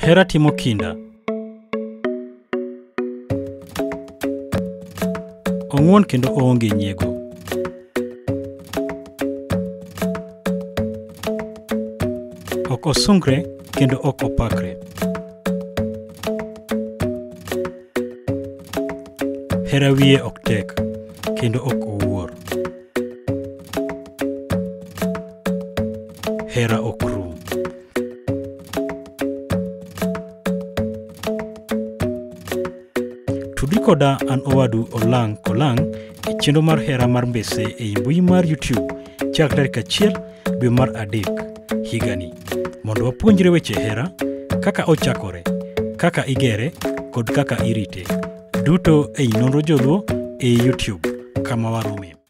Hera timo kinda. Ong'won kendo oonge nyiego. Ok osungre kendo ok opakre. Hera wiye ok tek kendo ok Hera ok rum. Tudi koda an owadu Olang Kolang e chenro mar Hera mar Mbese ei mbui mar YouTube chak tarik achiel dwe mar adek higani mondo wapuonjre weche hera, kaka ochakore, kaka igere kod kaka irite. Duto ei nonro joluo ei YouTube kama warome.